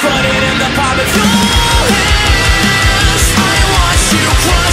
Put it in the palm of your hands I watch you cry